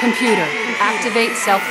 Computer, activate self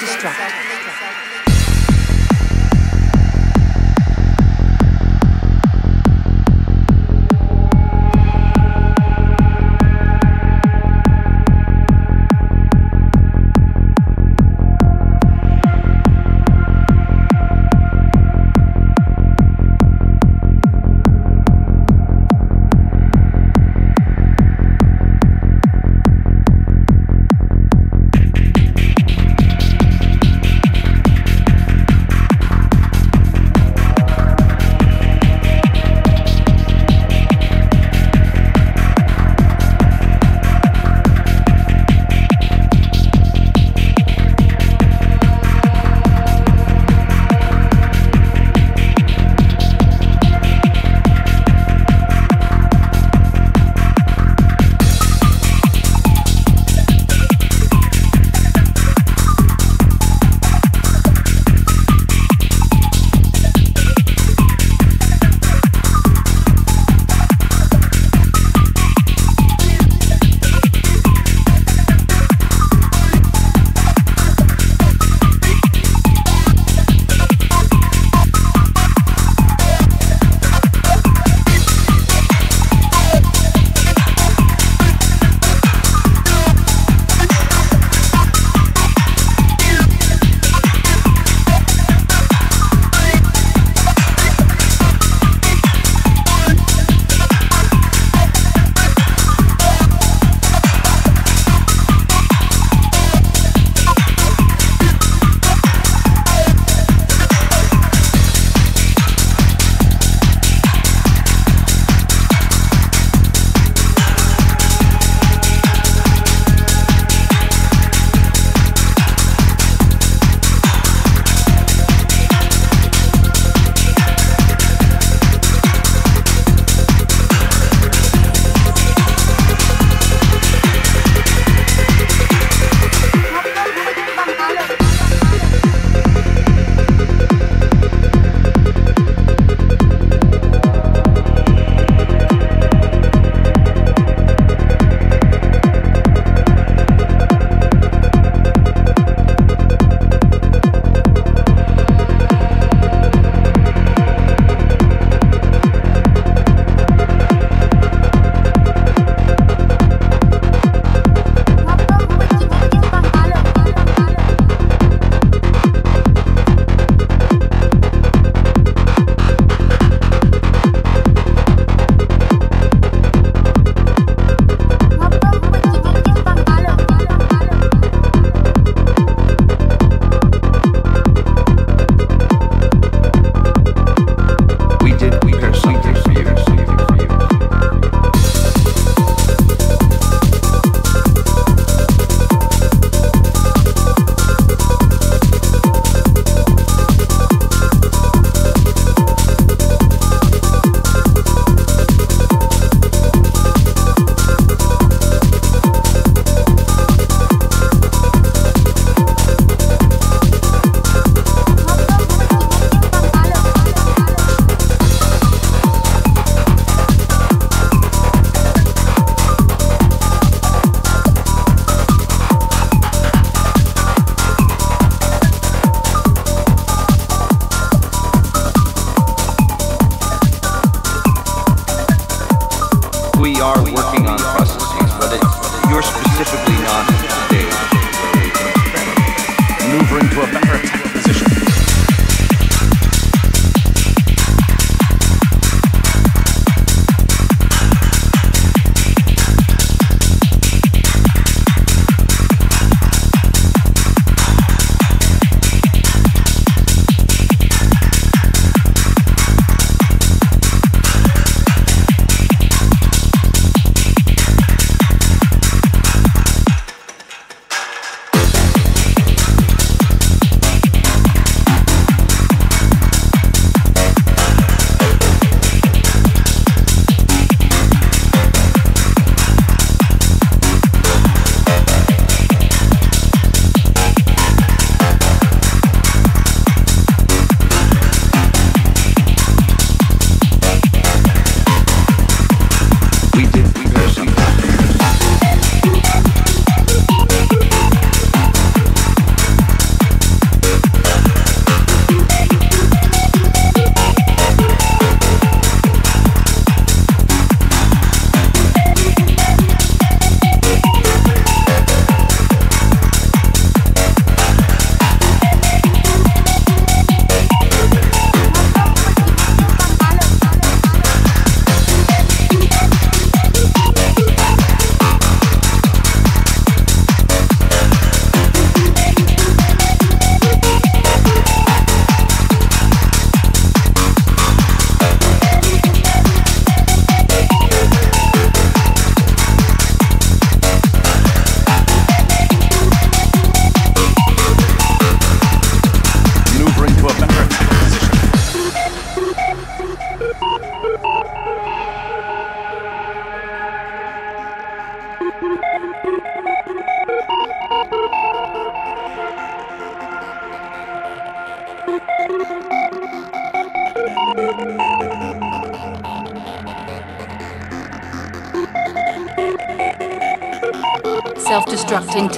10,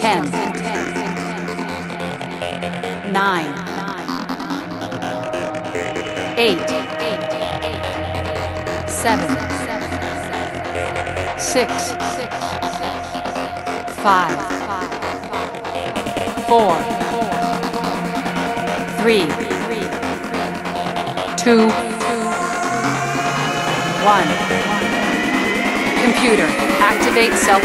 9, 8, 7, 6, 5, 4, 3, 2, 1. Computer, activate self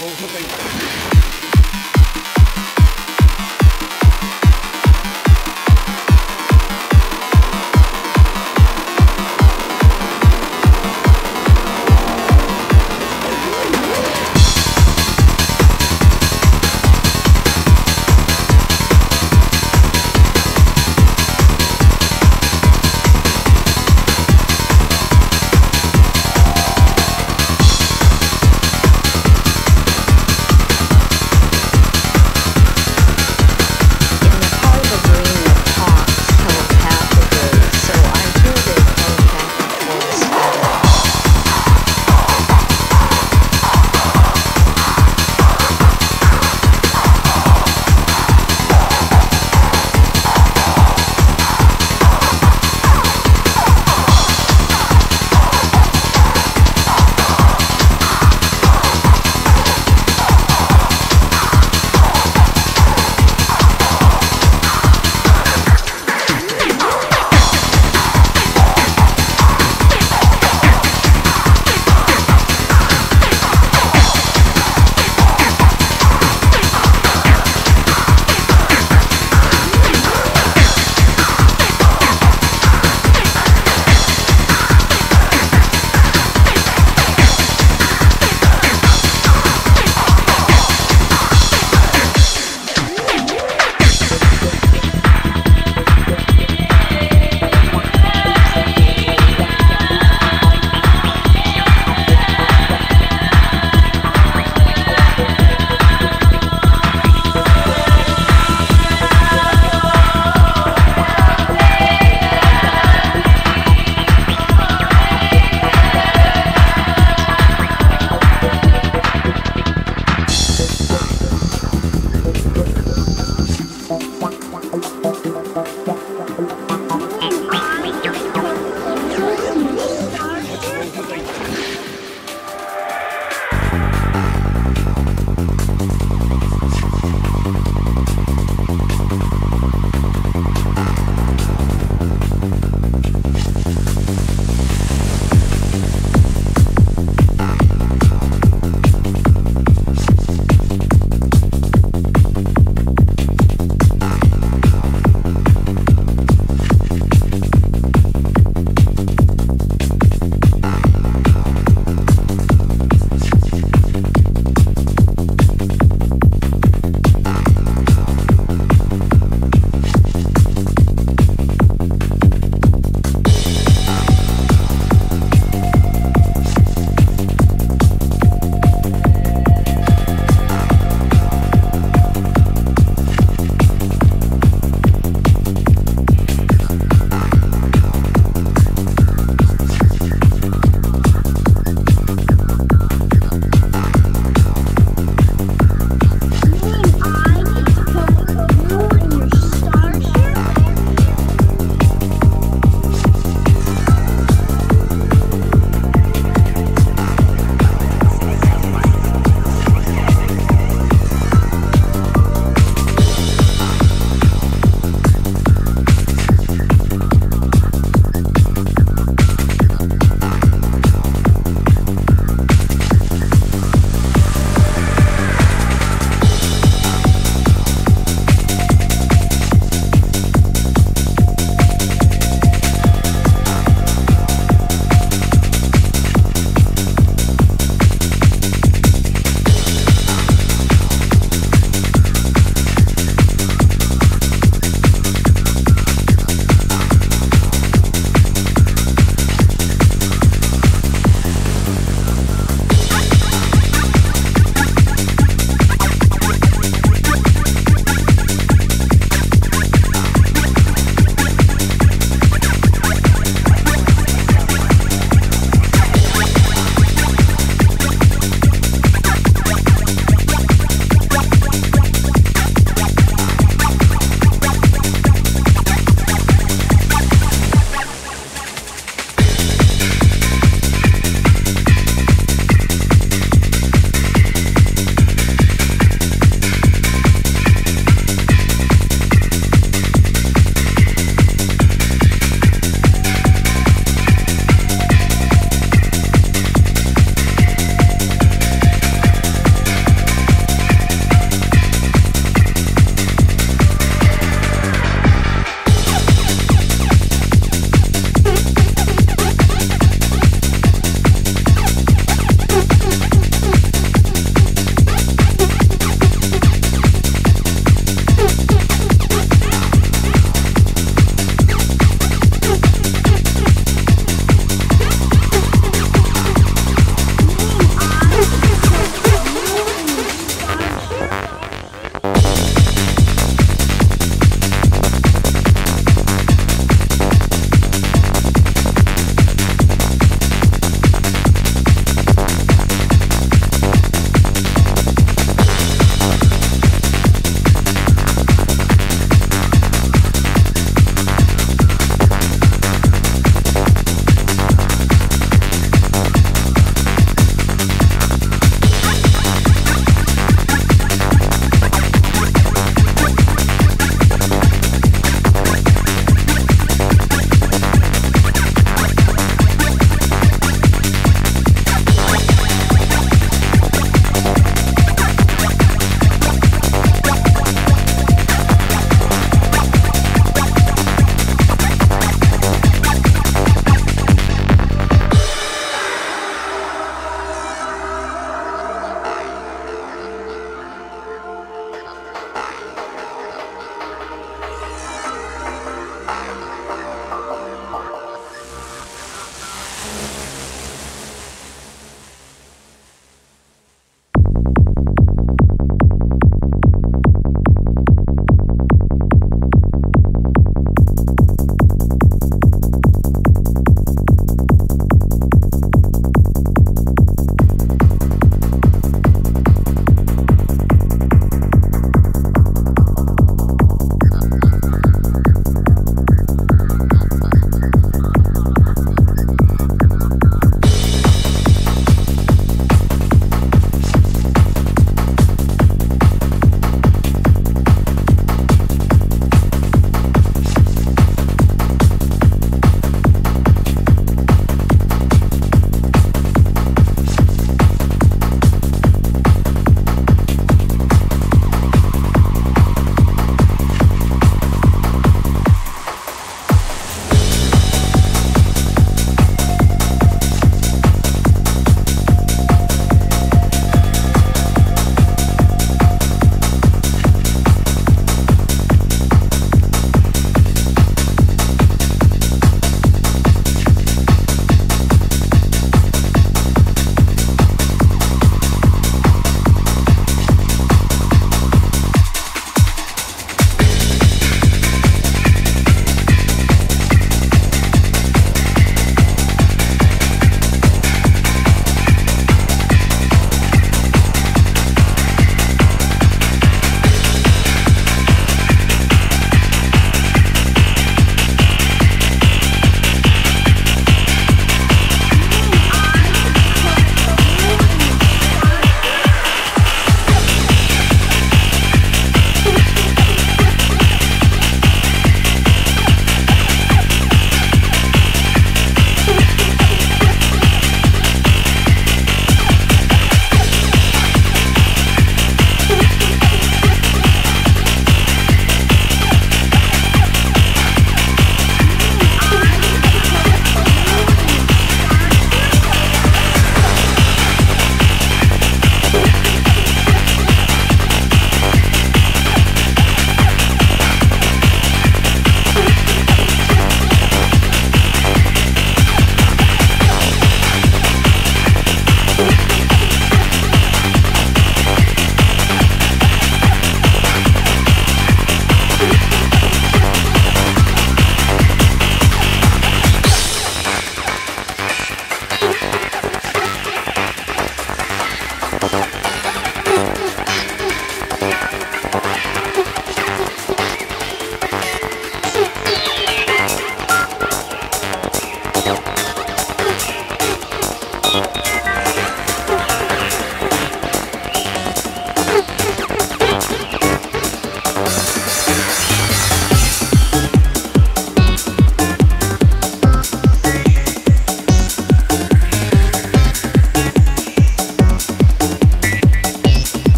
ごい。